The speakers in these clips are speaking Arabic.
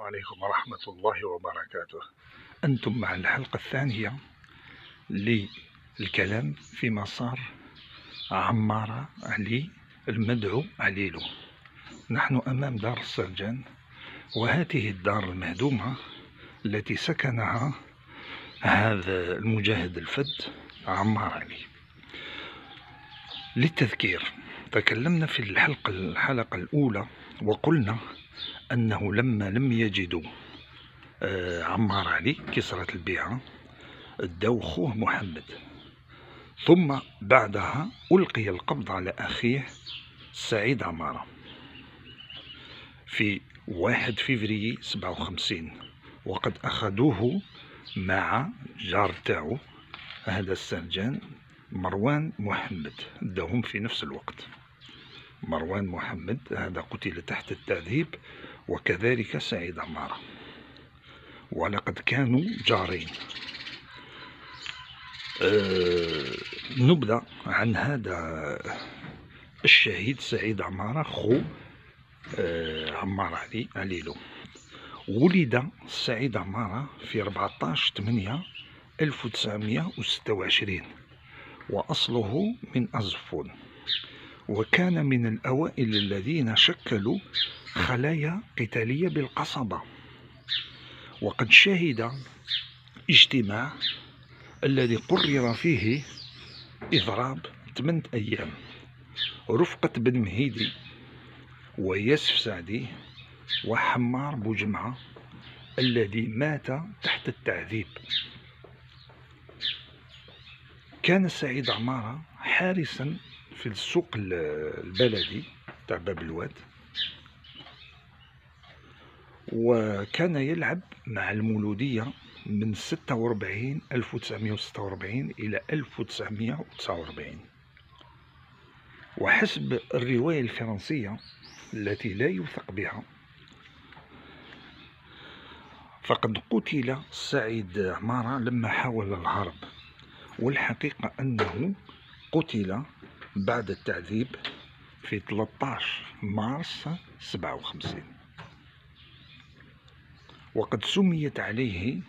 وعليكم ورحمة الله وبركاته. أنتم مع الحلقة الثانية للكلام في مسار عمارة علي المدعو عليلو. نحن أمام دار السرجان وهذه الدار المهدومة التي سكنها هذا المجاهد الفد عمار علي. للتذكير تكلمنا في الحلقة الحلقة الأولى وقلنا أنه لما لم يجدوا آه، عمار علي كسرة البيعة ادوا خوه محمد. ثم بعدها ألقي القبض على أخيه سعيد عمارة في واحد فيفري سبعة وخمسين وقد أخذوه مع جار تاعو هذا السرجان مروان محمد. دهم في نفس الوقت. مروان محمد هذا قتل تحت التعذيب وكذلك سعيد عمارة. ولقد كانوا جارين. أه نبدأ عن هذا الشهيد سعيد عمارة خو أه عمار علي عليلو. ولد سعيد عمارة في 14 8 1926 وأصله من أزفون. وكان من الأوائل الذين شكلوا خلايا قتالية بالقصبة. وقد شهد اجتماع الذي قرر فيه إضراب 8 أيام. رفقة بن مهيدي وياسف سعدي وحمار بوجمعة الذي مات تحت التعذيب. كان سعيد عمارة حارسا في السوق البلدي تاع باب الواد. وكان يلعب مع المولودية من 46 1946 إلى 1949 وحسب الرواية الفرنسية التي لا يوثق بها فقد قتل سعيد عمارة لما حاول الهرب. والحقيقة أنه قتل بعد التعذيب في 13 مارس 57 وقد سميت عليه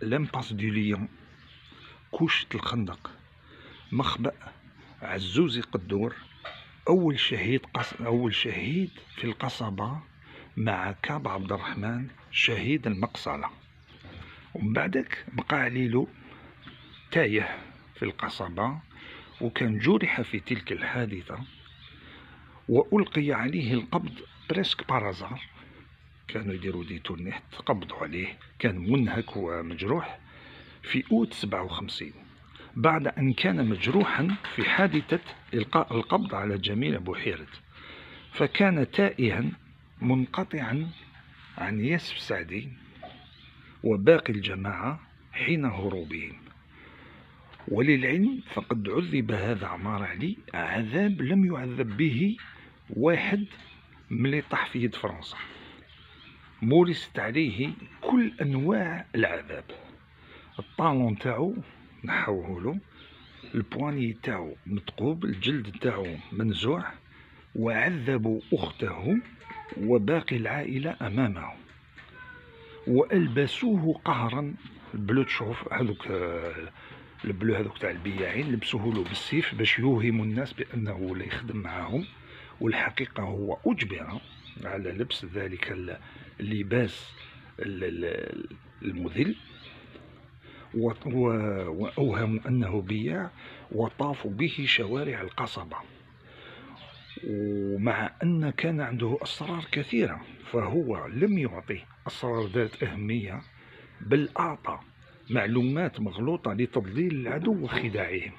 l'impasse du Lion كوشة الخندق مخبأ عزوزي قدور أول شهيد قص... أول شهيد في القصبة مع كاب عبد الرحمن شهيد المقصلة. ومن بعدك بقى عليلو تايه في القصبة وكان جرح في تلك الحادثة وألقي عليه القبض presque par hasard. كانوا يديروا des tournées قبضوا عليه. كان منهك ومجروح في أوت 57 بعد أن كان مجروحا في حادثة إلقاء القبض على جميل أبو حيرت. فكان تائها منقطعا عن ياسف سعدي وباقي الجماعة حين هروبهم. وللعلم فقد عذب هذا عمار علي عذاب لم يعذب به واحد ملي طاح في يد فرنسا. مورست عليه كل أنواع العذاب. الطالون تاعو نحوه له البواني تاعو متقوب الجلد تاعو منزوع وعذبوا أخته وباقي العائلة أمامه. وألبسوه قهرا البلوت شوف هذوك البلو هذوك تاع البياعين لبسوه له بالسيف باش يوهموا الناس بأنه لا يخدم معاهم والحقيقة هو أجبر على لبس ذلك اللباس المذل وأوهموا أنه بياع وطافوا به شوارع القصبة. ومع أن كان عنده أسرار كثيرة فهو لم يعطي أسرار ذات أهمية بل أعطى معلومات مغلوطة لتضليل العدو وخداعهم.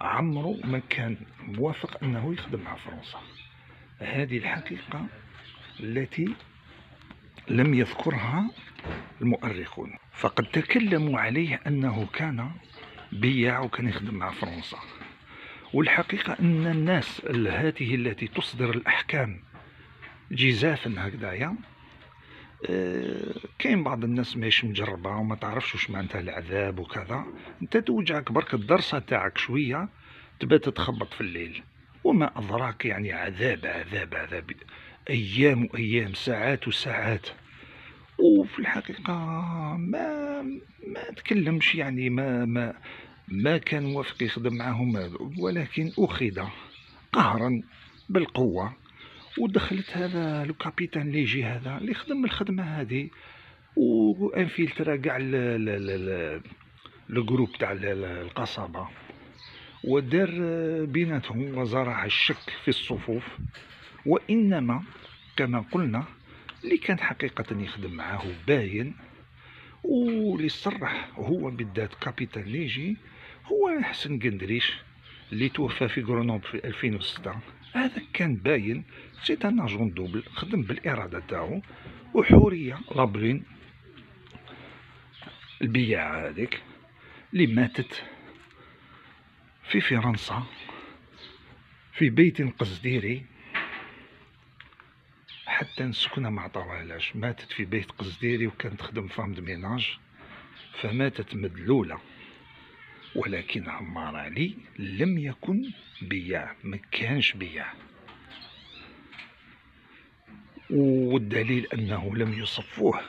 عمرو ما كان موافق أنه يخدم مع فرنسا. هذه الحقيقة التي لم يذكرها المؤرخون. فقد تكلموا عليه أنه كان بياع وكان يخدم مع فرنسا. والحقيقة أن الناس هذه التي تصدر الأحكام جزافا هكذايا. كاين بعض الناس ماهيش مجربة وما تعرفش واش معناتها العذاب وكذا. انت توجعك برك الدرسة تاعك شوية تبات تخبط في الليل. وما أدراك يعني عذاب عذاب عذاب. أيام وأيام ساعات وساعات. وفي الحقيقة ما ما تكلمش يعني ما ما ما كان موافق يخدم معاهم ولكن أخذ قهرا بالقوة. ودخلت هذا لو كابيتان ليجي هذا اللي خدم الخدمة هذه و infiltra كاع le groupe تاع القصبة ودار بيناتهم وزرع الشك في الصفوف. وإنما كما قلنا اللي كان حقيقة يخدم معاه باين واللي صرح هو بالذات capitaine Léger هو حسن قندريش اللي توفى في غرونوبل في 2006 هذا كان باين c'est un agent double خدم بالإرادة تاعو وحورية la brune البياعه هذيك اللي ماتت في فرنسا في بيت قصديري حتى نسكنها ما عطاوهالاش ماتت في بيت قصديري وكانت تخدم femme de ménage فماتت مذلولة. ولكن عمار علي لم يكن بياع ما كانش بياع والدليل أنه لم يصفوه.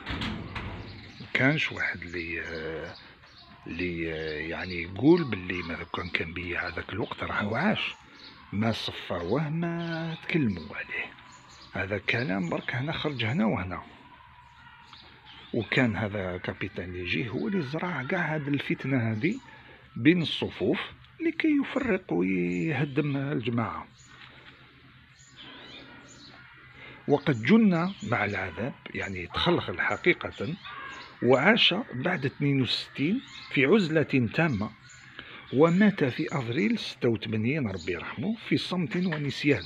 كانش واحد اللي اللي يعني يقول باللي ما كان كان بيا هذاك الوقت راه عاش ما صفاوه ما تكلموا عليه. هذا كلام برك هنا خرج هنا وهنا. وكان هذا كابيتان ليجي هو اللي زرع كاع هاد الفتنة هذه بين الصفوف لكي يفرق ويهدم الجماعة. وقد جن مع العذاب يعني تخلخل حقيقة وعاش بعد 62 في عزلة تامة ومات في أفريل 86 ربي يرحمه في صمت ونسيان.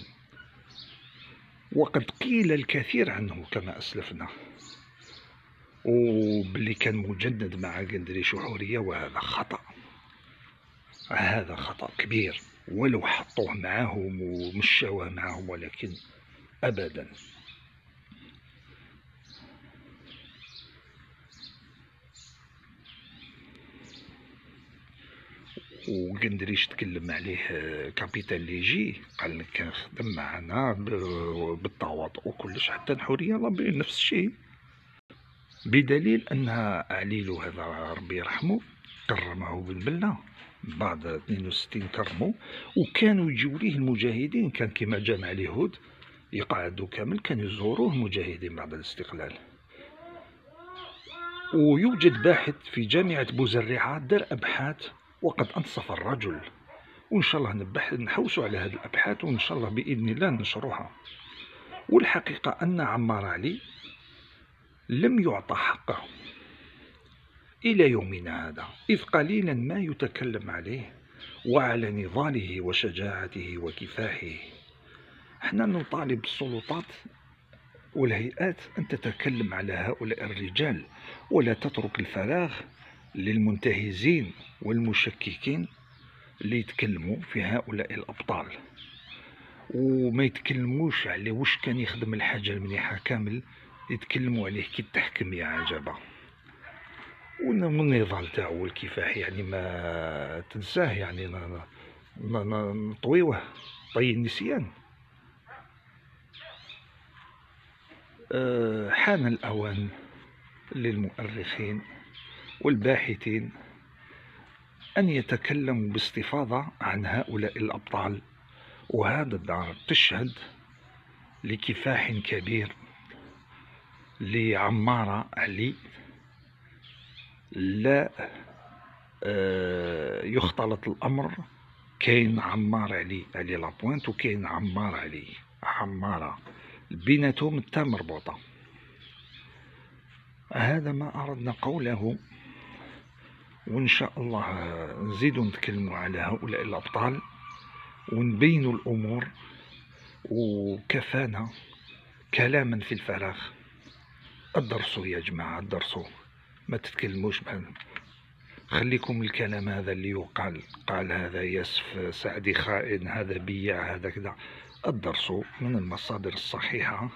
وقد قيل الكثير عنه كما أسلفنا. وباللي كان مجند مع قندريش وحورية وهذا خطأ. هذا خطأ كبير ولو حطوه معاهم ومشاوه معاهم ولكن أبدا. وقندريش تكلم عليه كابيتان ليجي قال لك خدم معنا بالتواطؤ وكلش حتى الحورية نفس الشيء. بدليل أنها عليلو هذا ربي يرحمه كرمه بالبلة بعد 62 كرموا وكانوا يجيو ليه المجاهدين كان كما جامع اليهود يقعدوا كامل كانوا يزوروه المجاهدين بعد الاستقلال. ويوجد باحث في جامعة بوزرعة دار أبحاث وقد أنصف الرجل. وإن شاء الله نبح نحوسوا على هذه الأبحاث وإن شاء الله بإذن الله ننشروها والحقيقة أن عمار علي لم يعطى حقه. إلى يومنا هذا إذ قليلا ما يتكلم عليه وعلى نضاله وشجاعته وكفاحه. إحنا نطالب السلطات والهيئات أن تتكلم على هؤلاء الرجال ولا تترك الفراغ للمنتهزين والمشككين اللي يتكلموا في هؤلاء الأبطال. وما يتكلموش على وش كان يخدم الحاجة المليحة كامل يتكلموا عليه كي تحكم يا عجبة. والنضال تاعو والكفاح يعني ما تنساه يعني نطويوه طي النسيان أه حان الأوان للمؤرخين والباحثين أن يتكلموا باستفاضة عن هؤلاء الأبطال وهذا الدار تشهد لكفاح كبير لعمارة علي لا آه، يختلط الأمر. كاين عمار علي علي لابوينت وكاين عمار علي. عمارة بيناتهم تا مربوطة. هذا ما أردنا قوله وإن شاء الله نزيدو نتكلموا على هؤلاء الأبطال ونبينوا الأمور وكفانا كلاما في الفراغ. الدرسوا يا جماعة الدرسوا ما تتكلموش بحال خليكم الكلام هذا اللي يقال قال هذا يسف سعدي خائن هذا بياع هذا كذا؟ الدرسوا من المصادر الصحيحة.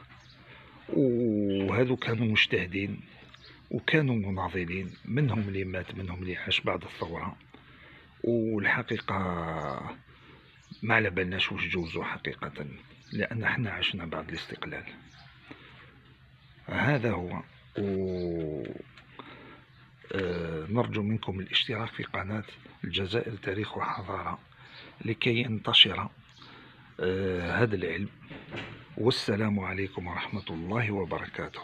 وهذو كانوا مجتهدين وكانوا مناضلين منهم اللي مات منهم اللي عاش بعد الثورة. والحقيقة ما على بالناش واش جوزوا حقيقة لأن إحنا عشنا بعد الاستقلال. هذا هو. و نرجو منكم الاشتراك في قناة الجزائر تاريخ وحضارة لكي ينتشر آه، هذا العلم والسلام عليكم ورحمة الله وبركاته.